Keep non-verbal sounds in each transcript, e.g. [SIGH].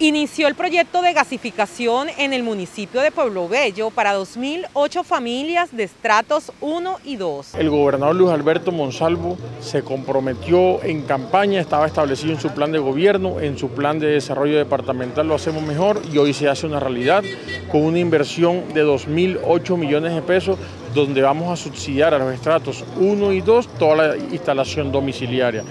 Inició el proyecto de gasificación en el municipio de Pueblo Bello para 2.008 familias de estratos 1 y 2. El gobernador Luis Alberto Monsalvo se comprometió en campaña, estaba establecido en su plan de gobierno, en su plan de desarrollo departamental lo hacemos mejor y hoy se hace una realidad con una inversión de 2.008 millones de pesos donde vamos a subsidiar a los estratos 1 y 2 toda la instalación domiciliaria.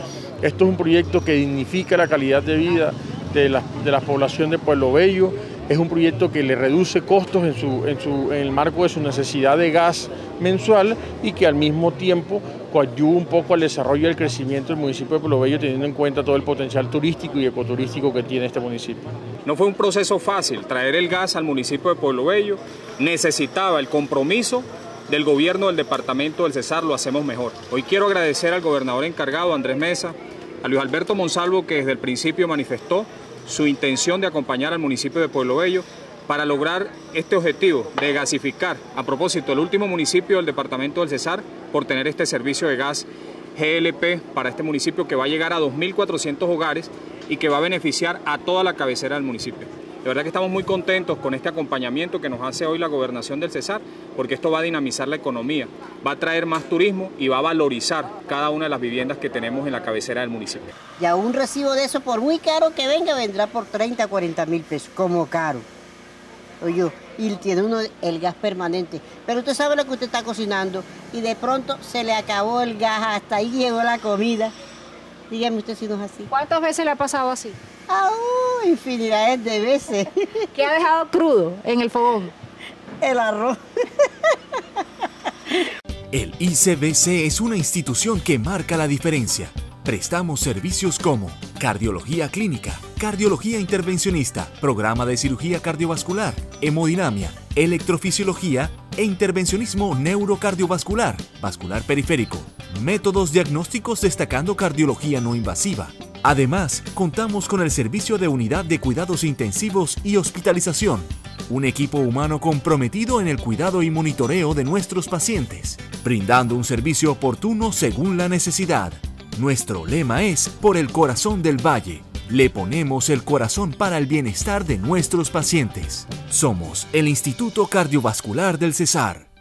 Esto es un proyecto que dignifica la calidad de vida de la, población de Pueblo Bello. Es un proyecto que le reduce costos en, su, en, el marco de su necesidad de gas mensual y que al mismo tiempo coadyuva un poco al desarrollo y al crecimiento del municipio de Pueblo Bello teniendo en cuenta todo el potencial turístico y ecoturístico que tiene este municipio. No fue un proceso fácil traer el gas al municipio de Pueblo Bello, necesitaba el compromiso del gobierno del departamento del Cesar, lo hacemos mejor. Hoy quiero agradecer al gobernador encargado, Andrés Mesa, a Luis Alberto Monsalvo, que desde el principio manifestó su intención de acompañar al municipio de Pueblo Bello para lograr este objetivo de gasificar. A propósito, el último municipio del departamento del Cesar por tener este servicio de gas GLP para este municipio que va a llegar a 2.400 hogares y que va a beneficiar a toda la cabecera del municipio. De verdad que estamos muy contentos con este acompañamiento que nos hace hoy la gobernación del Cesar, porque esto va a dinamizar la economía, va a traer más turismo y va a valorizar cada una de las viviendas que tenemos en la cabecera del municipio. Ya un recibo de eso, por muy caro que venga, vendrá por 30, 40 mil pesos, como caro. Oye, y tiene uno el gas permanente. Pero usted sabe lo que usted está cocinando y de pronto se le acabó el gas, hasta ahí llegó la comida. Dígame usted si no es así. ¿Cuántas veces le ha pasado así? Ah, infinidades de veces. [LAUGHS] ¿Qué ha dejado crudo en el fogón? El arroz. El ICBC es una institución que marca la diferencia. Prestamos servicios como cardiología clínica, cardiología intervencionista, programa de cirugía cardiovascular, hemodinamia, electrofisiología e intervencionismo neurocardiovascular, vascular periférico, métodos diagnósticos destacando cardiología no invasiva, Además, contamos con el servicio de unidad de cuidados intensivos y hospitalización, un equipo humano comprometido en el cuidado y monitoreo de nuestros pacientes, brindando un servicio oportuno según la necesidad. Nuestro lema es Por el corazón del valle. Le ponemos el corazón para el bienestar de nuestros pacientes. Somos el Instituto Cardiovascular del Cesar.